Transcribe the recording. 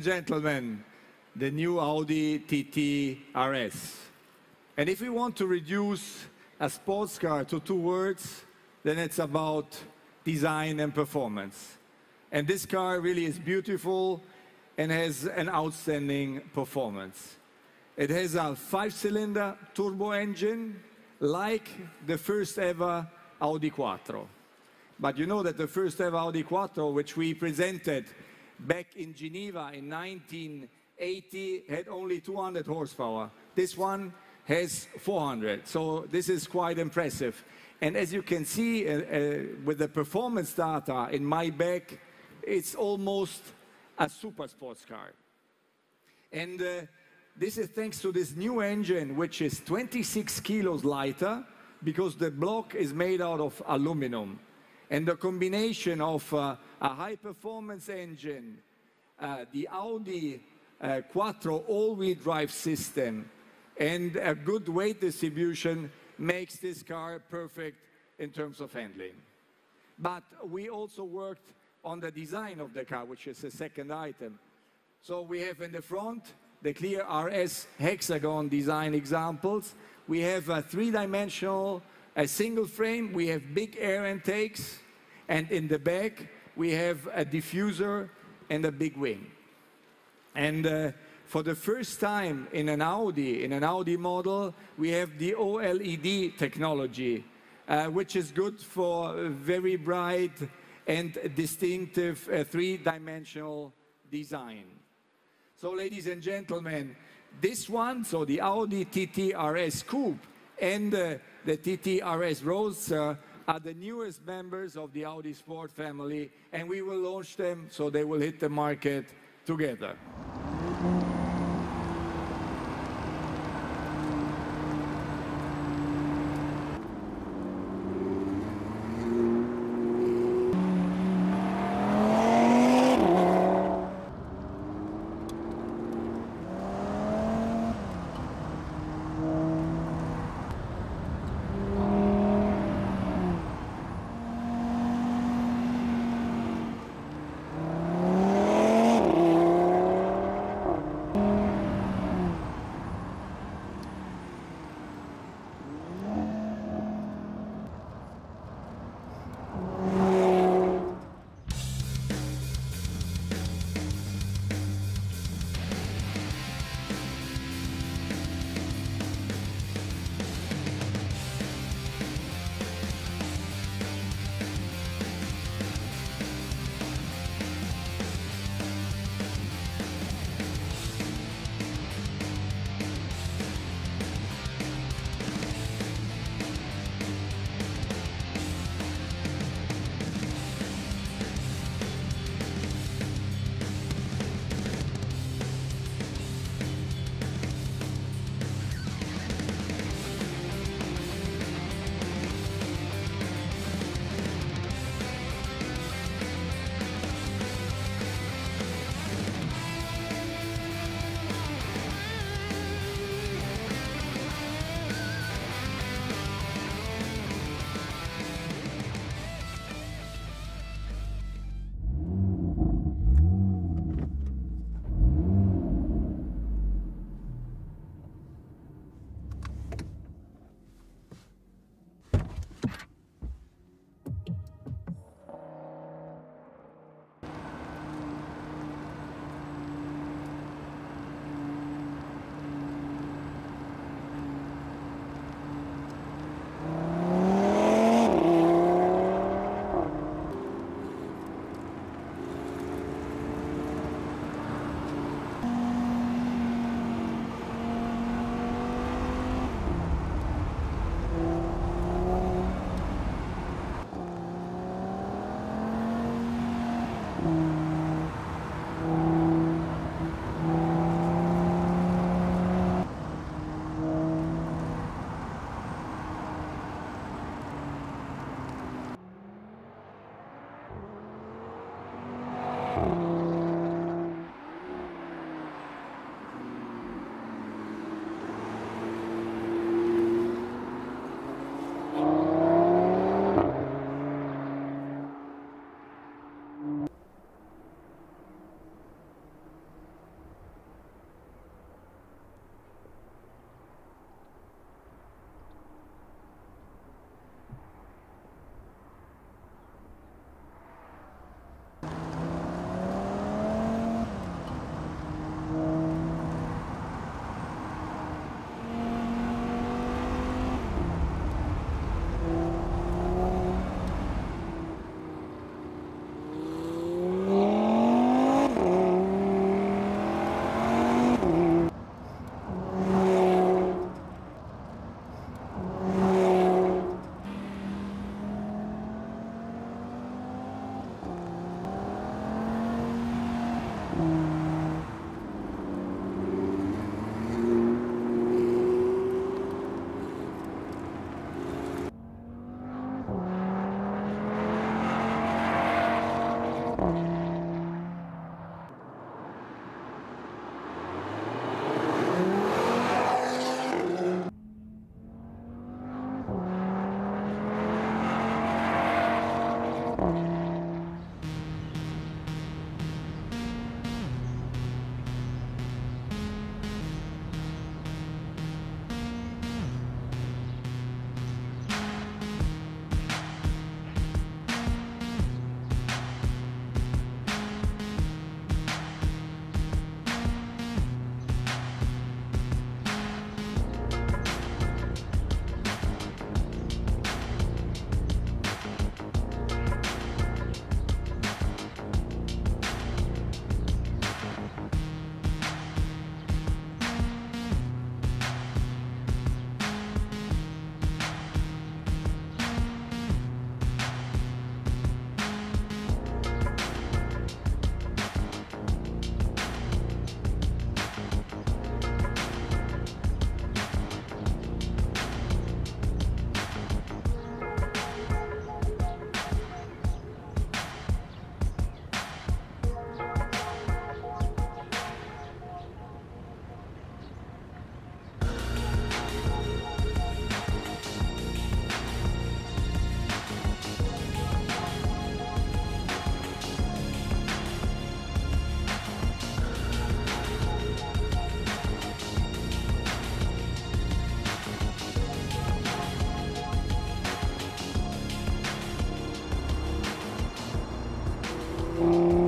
And gentlemen, the new Audi TT RS. And if we want to reduce a sports car to two words, then it's about design and performance. And this car really is beautiful and has an outstanding performance. It has a five-cylinder turbo engine like the first-ever Audi Quattro. But you know that the first-ever Audi Quattro, which we presented back in Geneva in 1980, had only 200 horsepower. This one has 400. so This is quite impressive. And as you can see uh, uh, with the performance data in my back, it's almost a super sports car. And uh, this is thanks to this new engine, which is 26 kilos lighter because the block is made out of aluminum. And the combination of uh, a high-performance engine, uh, the Audi uh, Quattro all-wheel drive system, and a good weight distribution makes this car perfect in terms of handling. But we also worked on the design of the car, which is the second item. So we have in the front the clear RS hexagon design examples. We have a three-dimensional single frame. We have big air intakes. And in the back, we have a diffuser and a big wing. And uh, for the first time in an Audi, in an Audi model, we have the OLED technology, uh, which is good for very bright and distinctive uh, three-dimensional design. So, ladies and gentlemen, this one, so the Audi TT RS Coupe and the TT RS Roadster are the newest members of the Audi Sport family, and we will launch them so they will hit the market together. 嗯。